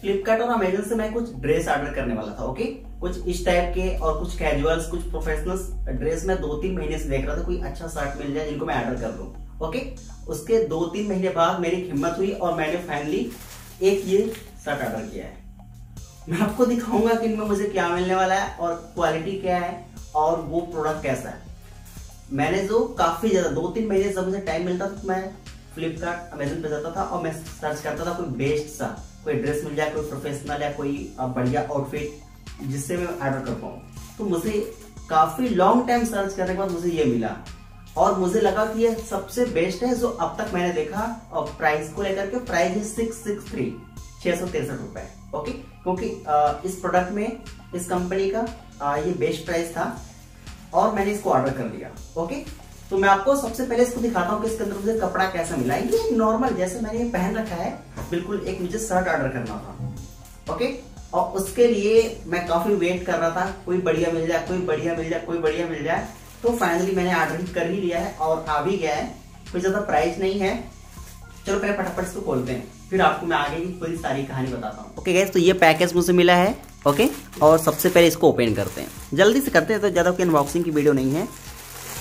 फ्लिपकार्ट और अमेजन से मैं कुछ ड्रेस ऑर्डर करने वाला था ओके कुछ इस टाइप के और कुछ कैजुअल्स कुछ प्रोफेशनल्स ड्रेस मैं दो तीन महीने से देख रहा था, कोई अच्छा शर्ट मिल जाए जिनको मैं ऑर्डर कर लूँ ओके उसके दो तीन महीने बाद मेरी हिम्मत हुई और मैंने फाइनली एक ये शर्ट ऑर्डर किया है। मैं आपको दिखाऊँगा कि इनमें मुझे क्या मिलने वाला है और क्वालिटी क्या है और वो प्रोडक्ट कैसा है। मैंने जो काफ़ी ज़्यादा दो तीन महीने से मुझे टाइम मिलता था तो मैं फ्लिपकार्ट अमेजन पे जाता था और मैं सर्च करता था कोई बेस्ट सा कोई ड्रेस मिल जाए, कोई प्रोफेशनल या कोई बढ़िया आउटफिट जिससे मैं ऑर्डर कर पाऊँ। तो मुझे काफ़ी लॉन्ग टाइम सर्च करने के बाद मुझे ये मिला। और मुझे लगा कि ये सबसे बेस्ट है जो अब तक मैंने देखा और प्राइस को लेकर के। प्राइस है सिक्स सिक्स थ्री छह सौ तिरसठ रुपए ओके क्योंकि इस प्रोडक्ट में, इस कंपनी का ये बेस्ट प्राइस था, और मैंने इसको ऑर्डर कर लिया ओके तो मैं आपको सबसे पहले इसको दिखाता हूँ कि इसके अंदर मुझे कपड़ा कैसा मिला। ये नॉर्मल जैसे मैंने ये पहन रखा है, बिल्कुल एक मुझे शर्ट ऑर्डर करना था। ओके और उसके लिए मैं काफ़ी वेट कर रहा था, कोई बढ़िया मिल जाए, कोई बढ़िया मिल जाए, कोई बढ़िया मिल जाए। तो फाइनली मैंने ऑर्डर कर ही लिया है और आ भी गया है। कोई ज़्यादा प्राइस नहीं है। चलो पहले फटाफट इसको खोलते हैं। फिर आपको मैं आगे की पूरी सारी कहानी बताता हूँ। ओके गैस तो ये पैकेज मुझे मिला है। ओके और सबसे पहले इसको ओपन करते हैं। जल्दी से करते हैं तो ज़्यादा कोई अनबॉक्सिंग की वीडियो नहीं है।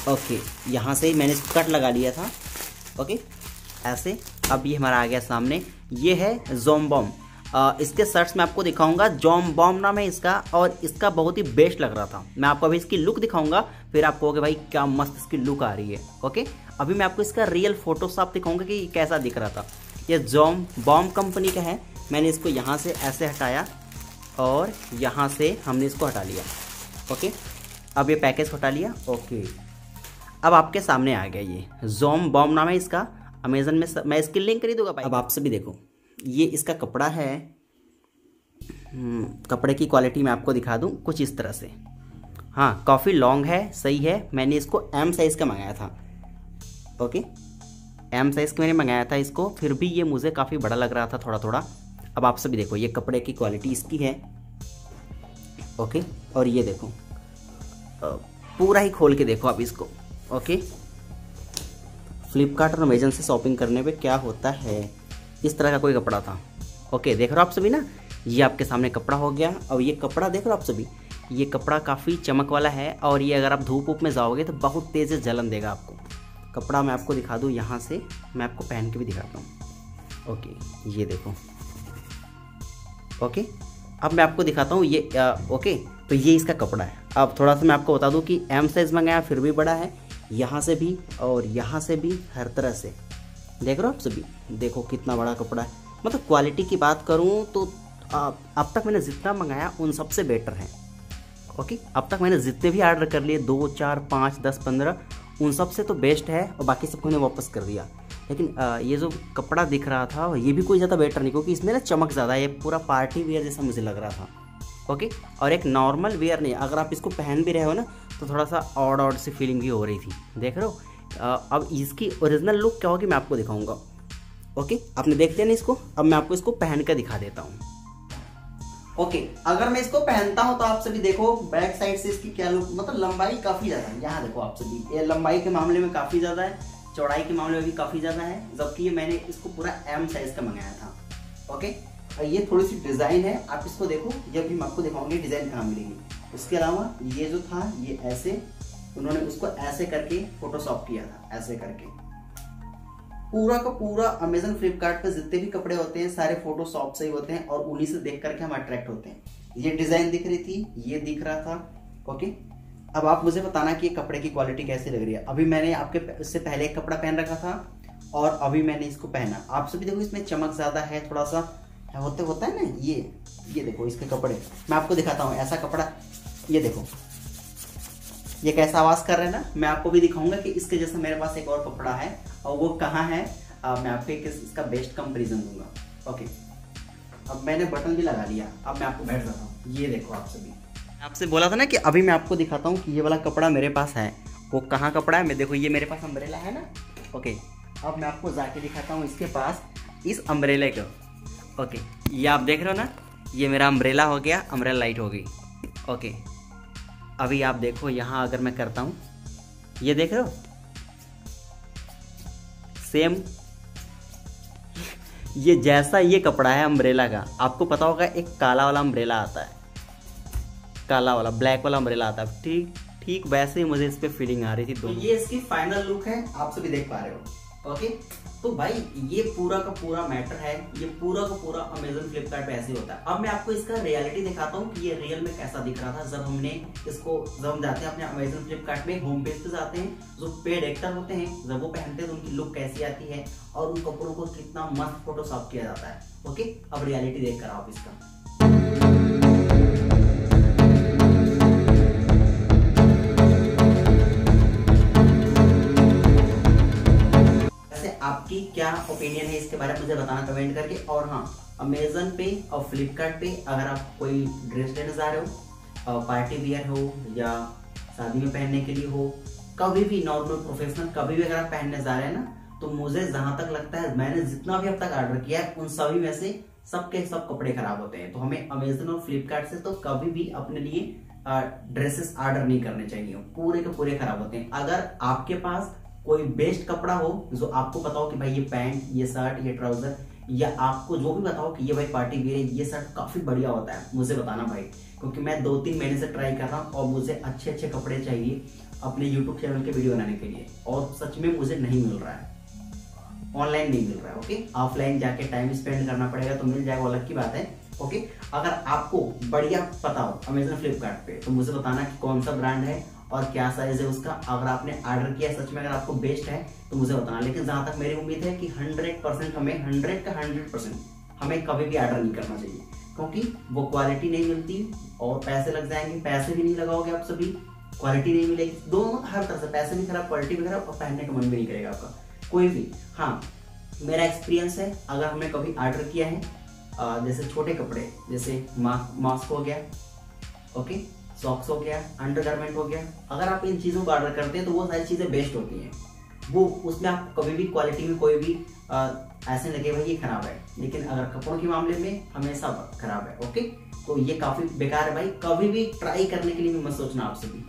ओके, यहाँ से मैंने कट लगा लिया था। ओके, ऐसे। अब ये हमारा आ गया सामने। ये है जोम बॉम इसके शर्ट्स मैं आपको दिखाऊँगा। जॉम बॉम नाम है इसका, और इसका बहुत ही बेस्ट लग रहा था। मैं आपको अभी इसकी लुक दिखाऊँगा, फिर आप कहोगे भाई क्या मस्त इसकी लुक आ रही है। ओके, अभी मैं आपको इसका रियल फोटोशॉप दिखाऊँगा कि कैसा दिख रहा था। ये जॉम बॉम कंपनी का है। मैंने इसको यहाँ से ऐसे हटाया, और यहाँ से हमने इसको हटा लिया। ओके, अब ये पैकेज हटा लिया। ओके। अब आपके सामने आ गया ये जोम बॉम नाम है इसका। अमेजन में मैं इसकी लिंक कर दूँगा भाई। अब आपसे भी देखो। ये इसका कपड़ा है। हम्म, कपड़े की क्वालिटी मैं आपको दिखा दूँ कुछ इस तरह से। हाँ काफ़ी लॉन्ग है सही है। मैंने इसको एम साइज़ का मंगाया था। ओके एम साइज़ का मैंने मंगाया था इसको। फिर भी ये मुझे काफ़ी बड़ा लग रहा था थोड़ा थोड़ा अब आप सभी देखो ये कपड़े की क्वालिटी इसकी है। ओके और ये देखो। पूरा ही खोल के देखो आप इसको। ओके? फ्लिपकार्ट और अमेजन से शॉपिंग करने पे क्या होता है? इस तरह का कोई कपड़ा था। ओके देख रहे हो आप सभी ना? ये आपके सामने कपड़ा हो गया। और ये कपड़ा देख रहे हो आप सभी? ये कपड़ा काफ़ी चमक वाला है और ये अगर आप धूप ऊप में जाओगे तो बहुत तेज़ जलन देगा आपको। कपड़ा मैं आपको दिखा दूँ यहाँ से। मैं आपको पहन के भी दिखाता हूँ। ओके ये देखो। ओके अब मैं आपको दिखाता हूँ ये आ, ओके तो ये इसका कपड़ा है। अब थोड़ा सा मैं आपको बता दूँ कि एम साइज़ मंगाया फिर भी बड़ा है। यहाँ से भी और यहाँ से भी हर तरह से। देख रहे हो आप सभी? देखो कितना बड़ा कपड़ा है। मतलब क्वालिटी की बात करूँ तो अब तक मैंने जितना मंगाया, उन सबसे बेटर है। ओके अब तक मैंने जितने भी ऑर्डर कर लिए, दो, चार, पाँच, दस, पंद्रह, उन सबसे तो बेस्ट है और बाकी सबको मैंने वापस कर दिया। लेकिन ये जो कपड़ा दिख रहा था, ये भी कोई ज़्यादा बेटर नहीं, क्योंकि इसमें ना चमक ज़्यादा है। ये पूरा पार्टी वेयर जैसा मुझे लग रहा था। ओके और एक नॉर्मल वेयर नहीं, अगर आप इसको पहन भी रहे हो ना तो थोड़ा सा ऑड ऑड सी फीलिंग भी हो रही थी। देख रहे हो? अब इसकी ओरिजिनल लुक क्या होगी मैं आपको दिखाऊँगा। ओके आपने देख हैं ना इसको? अब मैं आपको इसको पहन कर दिखा देता हूँ। ओके अगर मैं इसको पहनता हूँ तो आप सभी देखो बैक साइड से इसकी क्या लुक मतलब लंबाई काफ़ी ज़्यादा है। यहाँ देखो आप सभी। ये लंबाई के मामले में काफ़ी ज़्यादा है, चौड़ाई के मामले में भी काफ़ी ज़्यादा है, जबकि ये मैंने इसको पूरा एम साइज़ का मंगाया था। ओके और ये थोड़ी सी डिज़ाइन है। आप इसको देखो जब भी मैं आपको दिखाऊँगी डिज़ाइन कहाँ मिलेगी। उसके अलावा ये जो था, ये ऐसे, उन्होंने उसको ऐसे करके फोटोशॉप किया था, ऐसे करके। पूरा का पूरा अमेजन फ्लिपकार्ट जितने भी कपड़े होते हैं, सारे फोटोशॉप से ही होते हैं और उन्हीं से देख करके हम अट्रैक्ट होते हैं। ये डिज़ाइन दिख रही थी, ये दिख रहा था ओके अब आप मुझे बताना कि ये कपड़े की क्वालिटी कैसी लग रही है। अभी मैंने आपके इससे पहले एक कपड़ा पहन रखा था और अभी मैंने इसको पहना। आप सभी देखो, इसमें चमक ज़्यादा है, थोड़ा सा, होते, होता है ना, ये ये देखो, इसके कपड़े। मैं आपको दिखाता हूँ, ऐसा कपड़ा ये देखो। ये कैसा आवाज़ कर रहे हैं ना? मैं आपको भी दिखाऊँगा कि इसके जैसा मेरे पास एक और कपड़ा है और वो कहाँ है। आ, मैं आपको एक इसका बेस्ट कंपेरिजन दूँगा। ओके अब मैंने बटन भी लगा लिया। अब मैं आपको बैठ जाता हूँ। ये देखो आप सभी। आपसे बोला था ना कि अभी मैं आपको दिखाता हूँ कि ये वाला कपड़ा मेरे पास है। वो कहाँ कपड़ा है? मैं देखो ये मेरे पास अम्ब्रेला है ना? ओके अब मैं आपको जाके दिखाता हूँ इसके पास इस अम्ब्रेले को। ओके ये आप देख रहे हो ना? ये मेरा अम्ब्रेला हो गया अम्ब्रेला लाइट हो गई। ओके अभी आप देखो यहाँ अगर मैं करता हूँ ये देख रहे हो? सेम ये जैसा ये कपड़ा है अम्ब्रेला का आपको पता होगा एक काला वाला अम्ब्रेला आता है। काला वाला ब्लैक वाला अम्ब्रेला आता है। ठीक ठीक वैसे ही मुझे इस पे फीलिंग आ रही थी तो ये इसकी फाइनल लुक है आप सभी देख पा रहे हो। ओके तो भाई, ये पूरा का पूरा मैटर है, ये पूरा का पूरा अमेजन फ्लिपकार्ट ऐसे होता है। अब मैं आपको इसका रियलिटी दिखाता हूँ कि ये रियल में कैसा दिख रहा था। जब हमने इसको, जब हम जाते हैं अपने अमेजन फ्लिपकार्ट में होम पेज पे जाते हैं, जो पेड एक्टर होते हैं, जब वो पहनते हैं तो उनकी लुक कैसी आती है, और उन कपड़ों को कितना मस्त फोटोशॉप किया जाता है। ओके अब रियलिटी देख कर आप इसका। आपकी क्या ओपिनियन है इसके बारे में मुझे बताना कमेंट करके। और हाँ अमेजन पे और फ्लिपकार्ट पे अगर आप कोई ड्रेस लेने जा रहे हो पार्टी वियर हो या शादी में पहनने के लिए हो, कभी भी नॉर्मल प्रोफेशनल कभी भी अगर आप पहनने जा रहे हैं ना तो मुझे जहाँ तक लगता है, मैंने जितना भी अब तक ऑर्डर किया है, उन सभी में से सबके सब कपड़े खराब होते हैं। तो हमें अमेजन और फ्लिपकार्ट से तो कभी भी अपने लिए ड्रेसेस ऑर्डर नहीं करने चाहिए। पूरे के पूरे खराब होते हैं। अगर आपके पास कोई बेस्ट कपड़ा हो जो आपको पता हो कि भाई ये पैंट, ये शर्ट, ये ट्राउज़र, या आपको जो भी बताओ कि ये भाई पार्टी वेयर ये शर्ट काफ़ी बढ़िया होता है, मुझे बताना भाई। क्योंकि मैं दो तीन महीने से ट्राई कर रहा हूँ और मुझे अच्छे अच्छे कपड़े चाहिए अपने यूट्यूब चैनल के वीडियो बनाने के लिए। और सच में मुझे नहीं मिल रहा है। ऑनलाइन नहीं मिल रहा है ओके ऑफलाइन जाके टाइम स्पेंड करना पड़ेगा तो मिल जाएगा अलग की बात है ओके अगर आपको बढ़िया पता हो अमेजन फ्लिपकार्ट तो मुझे बताना कि कौन सा ब्रांड है और क्या साइज़ है उसका? अगर आपने ऑर्डर किया, सच में अगर आपको बेस्ट है तो मुझे बताना। लेकिन जहाँ तक मेरी उम्मीद है कि हंड्रेड परसेंट हमें हंड्रेड का हंड्रेड परसेंट हमें कभी भी ऑर्डर नहीं करना चाहिए। क्योंकि वो क्वालिटी नहीं मिलती और पैसे लग जाएँगे। पैसे भी नहीं लगाओगे आप सभी क्वालिटी नहीं मिलेगी। दोनों हर तरह से पैसे भी खराब क्वालिटी भी खराब और पहनने का मन भी नहीं करेगा आपका। कोई भी हाँ मेरा एक्सपीरियंस है, अगर हमने कभी ऑर्डर किया है जैसे छोटे कपड़े, जैसे मास्क हो गया ओके सॉक्स हो गया अंडर हो गया। अगर आप इन चीज़ों को ऑर्डर करते हैं तो वो सारी चीज़ें बेस्ट होती हैं। वो उसमें आप कभी भी क्वालिटी में कोई भी आ, ऐसे लगे भाई ये खराब है। लेकिन अगर कपड़ों के मामले में हमेशा खराब है ओके तो ये काफ़ी बेकार है भाई। कभी भी ट्राई करने के लिए भी मत सोचना आप सभी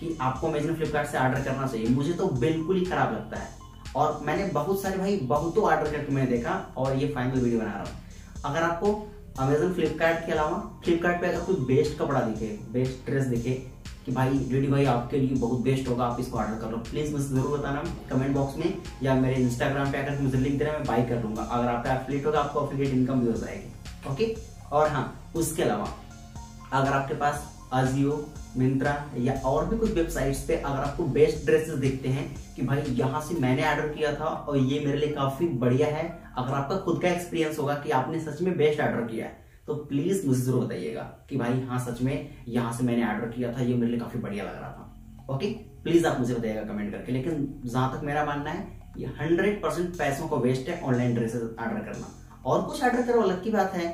कि आपको अमेजन फ्लिपकार्ट से ऑर्डर करना चाहिए। मुझे तो बिल्कुल ही खराब लगता है। और मैंने बहुत सारे भाई बहुतों ऑर्डर करके मैंने देखा और ये फाइनल वीडियो बना रहा हूँ। अगर आपको अमेजोन फ्लिपकार्ट के अलावा फ्लिपकार्ट पे अगर कोई बेस्ट कपड़ा दिखे बेस्ट ड्रेस दिखे, कि भाई, रेडी भाई, आपके लिए बहुत बेस्ट होगा, आप इसको ऑर्डर कर लो प्लीज़ मुझे ज़रूर बताना कमेंट बॉक्स में, या मेरे इंस्टाग्राम पे अगर मुझे लिंक देना मैं बाई कर लूँगा। अगर आपका एफिलेट होगा, आपको इनकम भी हो जाएगी ओके और हाँ उसके अलावा, अगर आपके पास अजियो मिंत्रा या और भी कुछ वेबसाइट्स पे अगर आपको बेस्ट ड्रेसेस देखते हैं कि भाई यहाँ से मैंने ऑर्डर किया था और ये मेरे लिए काफ़ी बढ़िया है, अगर आपका खुद का एक्सपीरियंस होगा कि आपने सच में बेस्ट ऑर्डर किया है तो प्लीज़ मुझे ज़रूर बताइएगा कि भाई हाँ सच में यहाँ से मैंने ऑर्डर किया था, ये मेरे लिए काफ़ी बढ़िया लग रहा था। ओके प्लीज़ आप मुझे बताइएगा कमेंट करके, लेकिन जहाँ तक मेरा मानना है, ये हंड्रेड परसेंट पैसों को वेस्ट है ऑनलाइन ड्रेसेस ऑर्डर करना। और कुछ ऑर्डर करो, अलग की बात है।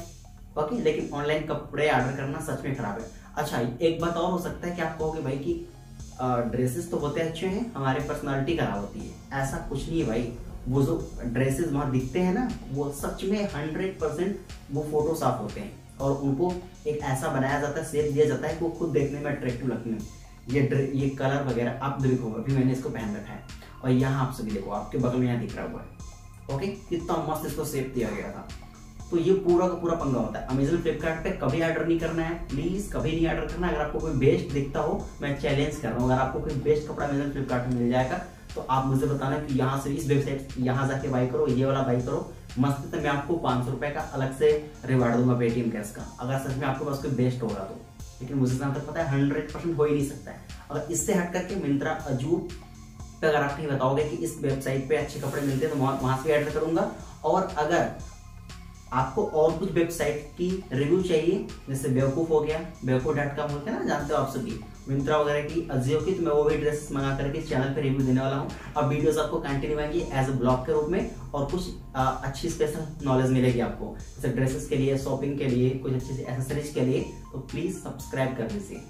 ओके लेकिन ऑनलाइन कपड़े ऑर्डर करना सच में खराब है। अच्छा एक बात और हो सकता है कि आप कहोगे भाई कि ड्रेसेस तो होते अच्छे हैं, हमारे पर्सनालिटी खराब होती है। ऐसा कुछ नहीं है भाई। वो जो ड्रेसेस वहाँ दिखते हैं ना, वो सच में हंड्रेड परसेंट वो फ़ोटो साफ़ होते हैं। और उनको एक ऐसा बनाया जाता है सेप दिया जाता है कि वो खुद देखने में अट्रैक्टिव लगते हैं। ये ये कलर वगैरह आप देखो, अभी मैंने इसको पहन रखा है। और यहाँ आप सभी देखो, आपके बगल में यहाँ दिख रहा हुआ है। ओके कितना मस्त इसको सेप दिया गया था। तो ये पूरा का पूरा पंगा होता है। अमेजन फ्लिपकार्ट पे कभी ऑर्डर नहीं करना है। प्लीज़ कभी नहीं ऑर्डर करना। अगर आपको कोई बेस्ट दिखता हो, मैं चैलेंज कर रहा हूँ। अगर आपको कोई बेस्ट कपड़ा अमेजन फ्लिपकार्ट में मिल जाएगा तो आप मुझे बताना कि यहाँ से इस वेबसाइट यहाँ जाके बाई करो, ये वाला बाई करो। मस्त तो मैं आपको पाँच सौ रुपए का अलग से रिवार्ड दूँगा पेटीएम कैश का। अगर सच में आपके पास कोई बेस्ट होगा तो। लेकिन मुझे जहाँ तक पता है हंड्रेड परसेंट हो ही नहीं सकता है। अगर इससे हट करके मिंत्रा, अजूब पे अगर आप नहीं बताओगे कि इस वेबसाइट पे अच्छे कपड़े मिलते हैं तो वहाँ से भी ऑर्डर करूँगा। और अगर आपको और कुछ वेबसाइट की रिव्यू चाहिए? जैसे बेवकूफ़ हो गया बेवकूफ़ डॉट कॉम होता है ना जानते हो आप सभी। मिंत्रा वगैरह की अजियो की तो मैं वो भी ड्रेस मंगा करके चैनल पे रिव्यू देने वाला हूँ। अब वीडियोस आपको कंटिन्यू आएँगी एज अ ब्लॉग के रूप में और कुछ आ, अच्छी स्पेशल नॉलेज मिलेगी आपको। जैसे ड्रेसेस के लिए शॉपिंग के लिए कुछ अच्छी एसेसरीज के लिए तो प्लीज़ सब्सक्राइब कर लीजिए